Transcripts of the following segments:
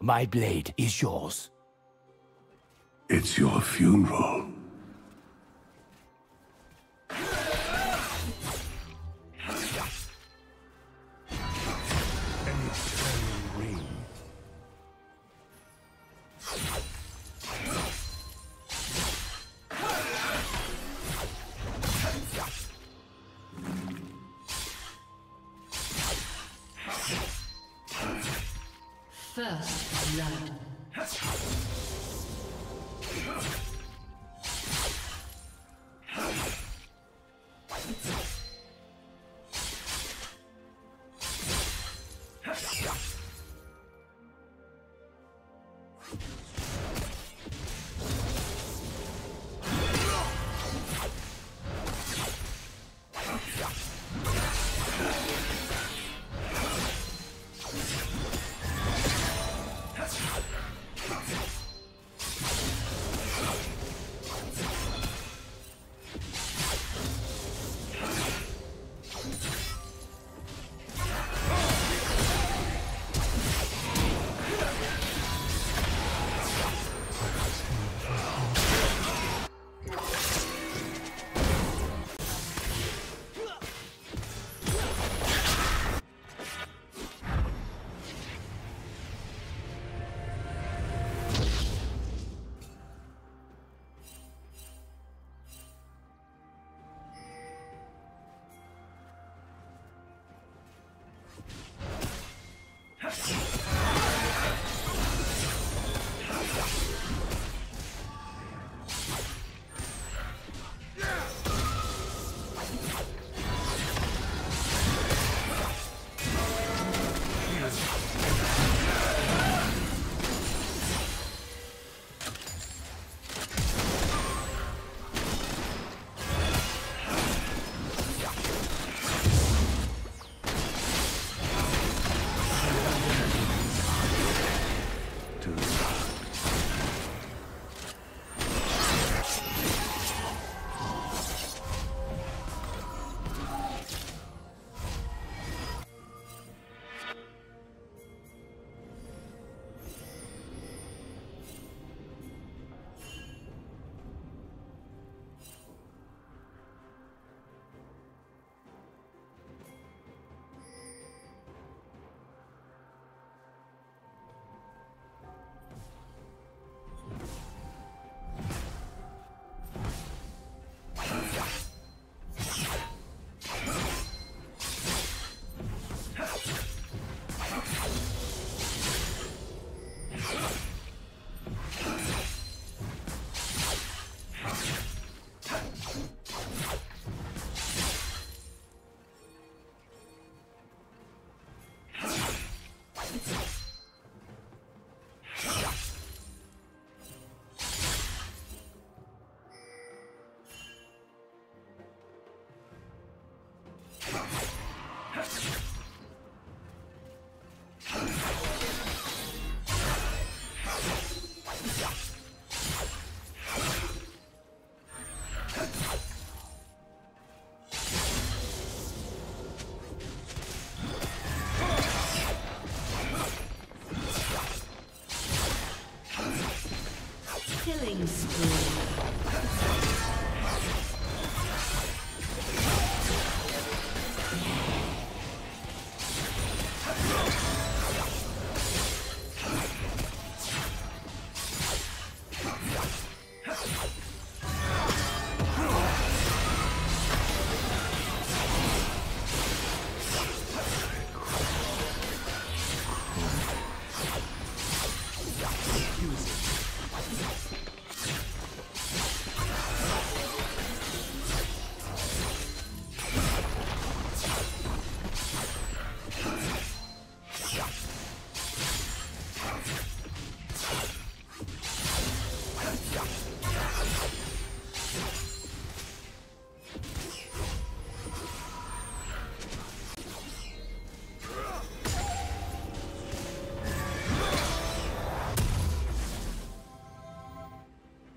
My blade is yours. It's your funeral. First blood.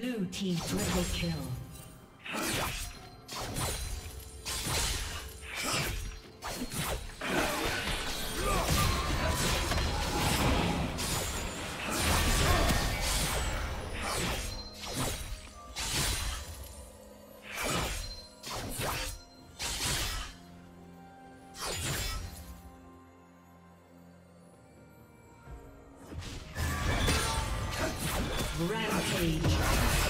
Blue team triple kill. Rampage.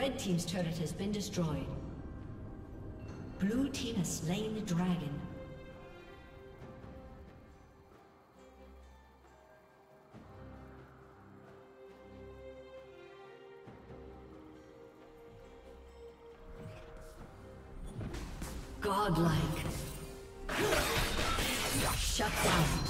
Red Team's turret has been destroyed. Blue Team has slain the dragon. Godlike. Shut down.